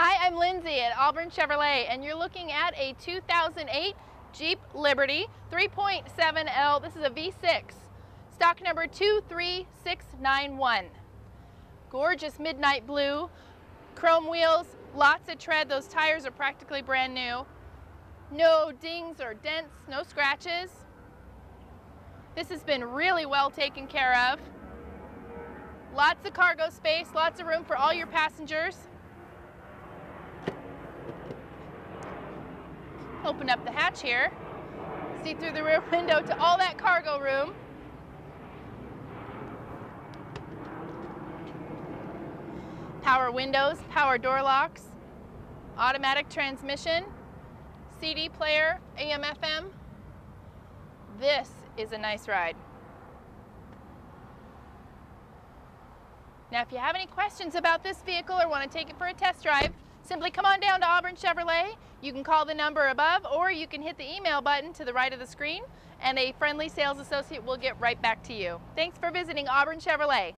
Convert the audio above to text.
Hi, I'm Lindsay at Auburn Chevrolet, and you're looking at a 2008 Jeep Liberty 3.7L. This is a V6, stock number 23691. Gorgeous midnight blue, chrome wheels, lots of tread. Those tires are practically brand new. No dings or dents, no scratches. This has been really well taken care of. Lots of cargo space, lots of room for all your passengers. Open up the hatch here. See through the rear window to all that cargo room. Power windows, power door locks, automatic transmission, CD player, AM FM. This is a nice ride. Now if you have any questions about this vehicle or want to take it for a test drive, simply come on down to Auburn Chevrolet. You can call the number above or you can hit the email button to the right of the screen and a friendly sales associate will get right back to you. Thanks for visiting Auburn Chevrolet.